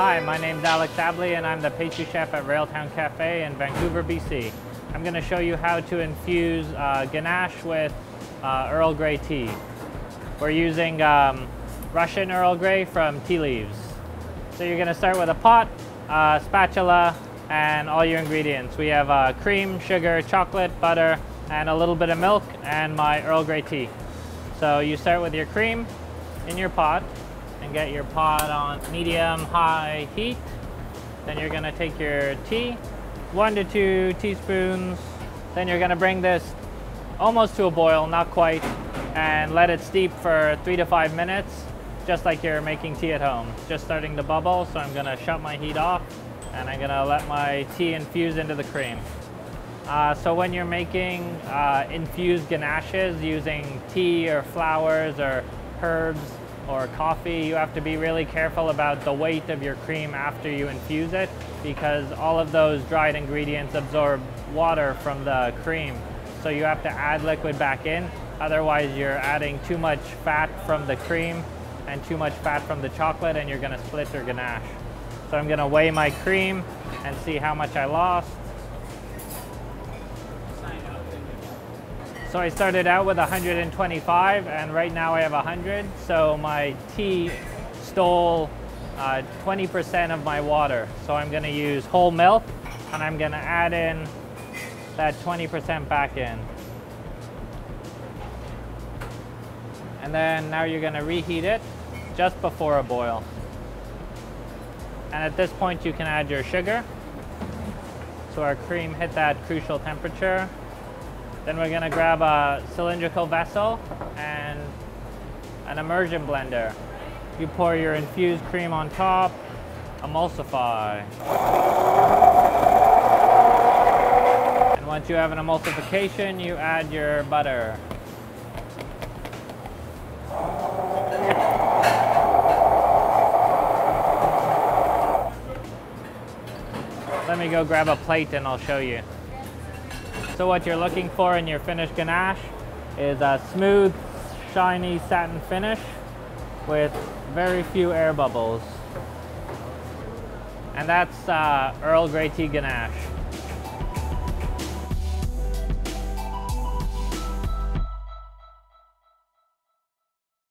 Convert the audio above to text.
Hi, my name's Alex Abley and I'm the pastry chef at Railtown Cafe in Vancouver, BC. I'm going to show you how to infuse uh, ganache with uh, Earl Grey tea. We're using um, Russian Earl Grey from TEALEAVES. So you're going to start with a pot, uh, spatula, and all your ingredients. We have uh, cream, sugar, chocolate, butter, and a little bit of milk, and my Earl Grey tea. So you start with your cream in your pot, and get your pot on medium high heat. Then you're gonna take your tea, one to two teaspoons. Then you're gonna bring this almost to a boil, not quite, and let it steep for three to five minutes, just like you're making tea at home. Just starting to bubble, so I'm gonna shut my heat off and I'm gonna let my tea infuse into the cream. Uh, so when you're making uh, infused ganaches using tea or flowers or herbs or coffee, you have to be really careful about the weight of your cream after you infuse it because all of those dried ingredients absorb water from the cream. So you have to add liquid back in, otherwise you're adding too much fat from the cream and too much fat from the chocolate and you're gonna split your ganache. So I'm gonna weigh my cream and see how much I lost. So I started out with 125 and right now I have 100. So my tea stole 20% uh, of my water. So I'm gonna use whole milk and I'm gonna add in that 20% back in. And then now you're gonna reheat it just before a boil. And at this point you can add your sugar. So our cream hit that crucial temperature. Then we're gonna grab a cylindrical vessel and an immersion blender. You pour your infused cream on top, emulsify. And once you have an emulsification, you add your butter. Let me go grab a plate and I'll show you. So what you're looking for in your finished ganache is a smooth, shiny satin finish with very few air bubbles. And that's uh, Earl Grey Tea Ganache.